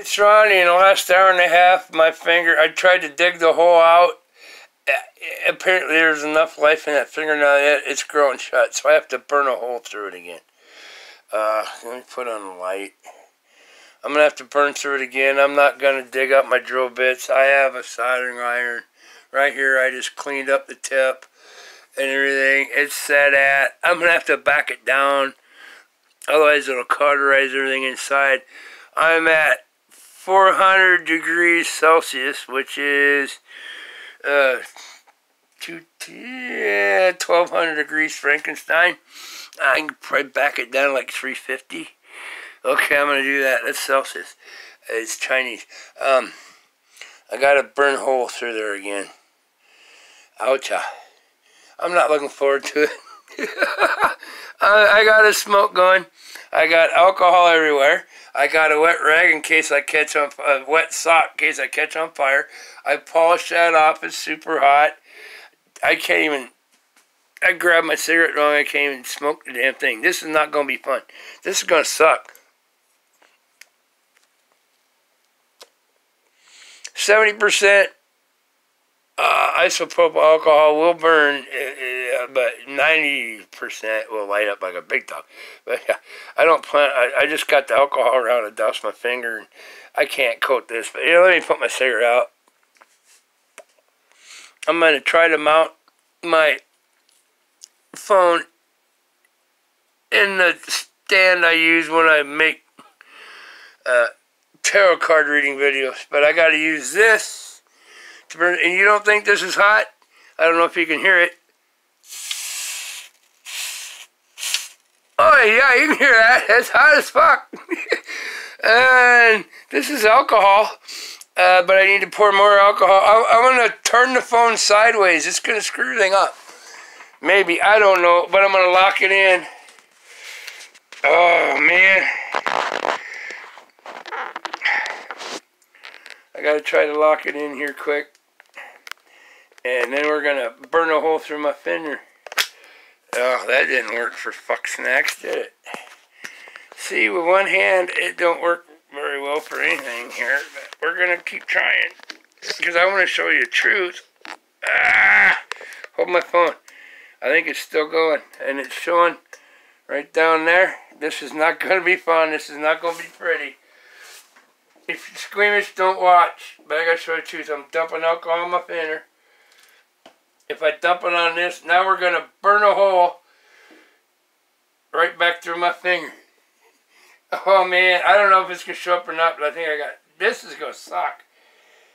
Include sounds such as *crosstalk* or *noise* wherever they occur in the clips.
It's Ronnie. In the last hour and a half, my finger, I tried to dig the hole out. Apparently, there's enough life in that fingernail yet. It's growing shut, so I have to burn a hole through it again. Uh, let me put on the light. I'm going to have to burn through it again. I'm not going to dig up my drill bits. I have a soldering iron right here. I just cleaned up the tip and everything. It's set at. I'm going to have to back it down. Otherwise, it'll cauterize everything inside. I'm at 400 degrees Celsius, which is uh, two, yeah, 1200 degrees Frankenstein. I can probably back it down like 350. Okay, I'm going to do that. That's Celsius. It's Chinese. Um, I got a burn hole through there again. Oucha. I'm not looking forward to it. *laughs* I got a smoke going. I got alcohol everywhere. I got a wet rag in case I catch on a wet sock in case I catch on fire. I polish that off. It's super hot. I can't even. I grabbed my cigarette wrong. I can't even smoke the damn thing. This is not going to be fun. This is going to suck. 70% uh, isopropyl alcohol will burn, uh, uh but 90% will light up like a big dog. *laughs* But yeah, I don't plan, I, I just got the alcohol around to dust my finger. And I can't coat this, but yeah, let me put my cigarette out. I'm going to try to mount my phone in the stand I use when I make uh, tarot card reading videos. But I got to use this burn. And you don't think this is hot? I don't know if you can hear it. Oh, yeah, you can hear that. It's hot as fuck. *laughs* and this is alcohol. Uh, but I need to pour more alcohol. I, I want to turn the phone sideways. It's going to screw everything up. Maybe. I don't know. But I'm going to lock it in. Oh, man. I got to try to lock it in here quick. And then we're to burn a hole through my fender. Oh, that didn't work for fuck snacks, did it? See, with one hand, it don't work very well for anything here, but we're to keep trying because I want to show you the truth. Ah! Hold my phone. I think it's still going, and it's showing right down there. This is not *laughs* to be fun. This is not to be pretty. If you're squeamish, don't watch. But I got to show the truth. I'm dumping alcohol on my finger. If I dump it on this, now we're going to burn a hole right back through my finger. Oh man, I don't know if it's gonna show up or not, but I think I got this is gonna suck.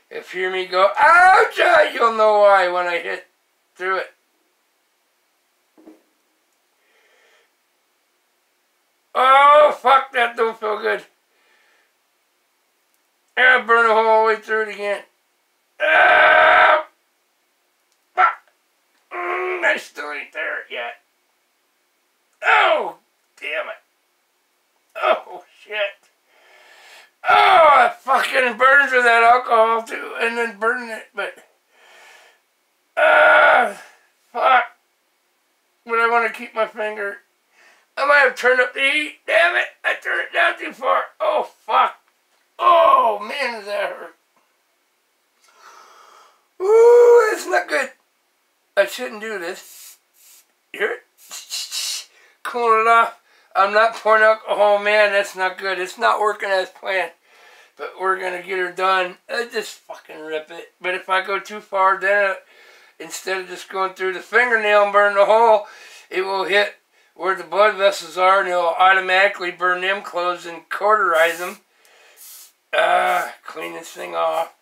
If you hear me go, ouch, ah, you'll know why when I hit through it. Oh fuck, that don't feel good. I burn a hole all the way through it again. Ah, fuck. Mm, I still ain't there yet. Oh, damn it. Oh, shit. Oh, it fucking burns with that alcohol, too, and then burning it, but... Ah, uh, fuck. But I want to keep my finger... I might have turned up the heat. Damn it, I turned it down too far. Oh, fuck. Oh, man, does that hurt. Ooh, it's not good. I shouldn't do this. It? Off. I'm not pouring alcohol, man, that's not good. It's not working as planned. But we're going to get her done. I just fucking rip it. But if I go too far, then it, instead of just going through the fingernail and burn the hole, it will hit where the blood vessels are and it'll automatically burn them closed and cauterize them. Ah, clean this thing off.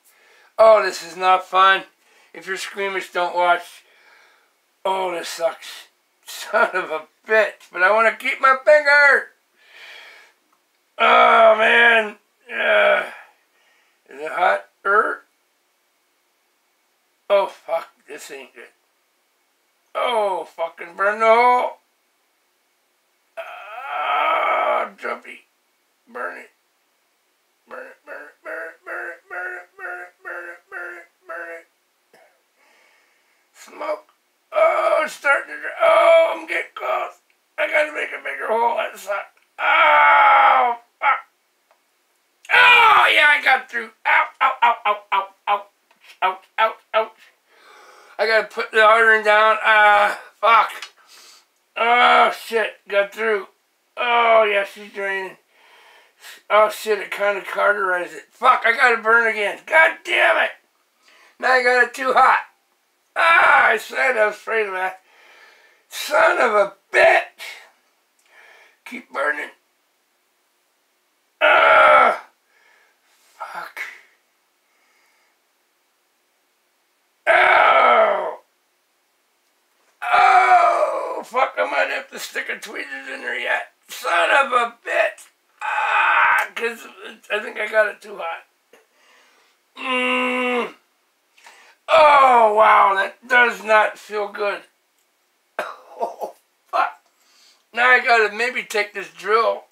Oh, this is not fun. If you're squeamish, don't watch. Oh, this sucks. Son of a bitch, but I want to keep my finger. Oh, man. Yeah. Is it hot? Er? Oh, fuck. This ain't good. Oh, fucking burn the hole. Ah, jumpy. Burn it. a bigger hole inside. Oh, fuck. Oh, yeah, I got through. Ow, ow, ow, ow, ow, ow, ouch, ouch, ouch. I gotta put the iron down. Ah, uh, fuck. Oh, shit, got through. Oh, yeah, she's draining. Oh, shit, it kind of cauterized it. Fuck, I gotta burn again. God damn it. Now I got it too hot. Ah, I said I was afraid of that. Son of a bitch! Keep burning. Ah. Fuck. Oh. Oh. Fuck, I might have to stick a tweezers in there yet. Son of a bitch. Ah, because I think I got it too hot. Mmm. Oh, wow, that does not feel good. *laughs* Now I gotta maybe take this drill.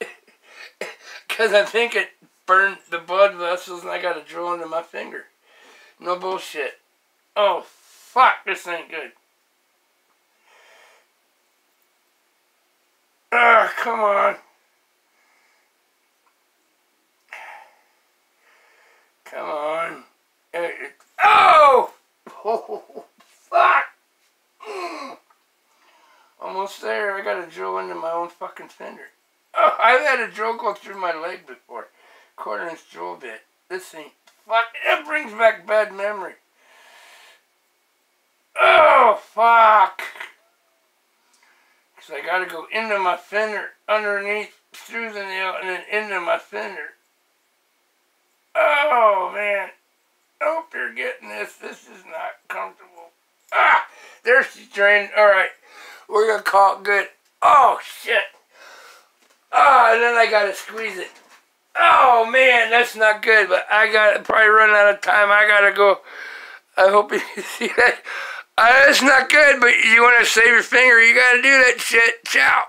*laughs* Because I think it burned the blood vessels and I got a drill into my finger. No bullshit. Oh, fuck, this ain't good. Ah, come on. Come on. Oh! Oh, fuck! Almost there. I got a drill into my own fucking fender. Oh, *laughs* I've had a drill go through my leg before. Quarter inch drill bit. This ain't. Fuck. It brings back bad memory. Oh, fuck. So I gotta go into my fender, underneath, through the nail, and then into my fender. Oh, man. Hope you're getting this. This is not comfortable. Ah! There she's drain. Alright. We're going to call it good. Oh, shit. Ah, oh, and then I got to squeeze it. Oh, man, that's not good. But I got to probably run out of time. I got to go. I hope you *laughs* see that. Uh, that's not good, but you want to save your finger, you got to do that shit. Ciao.